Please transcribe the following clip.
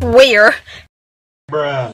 Where? Bruh.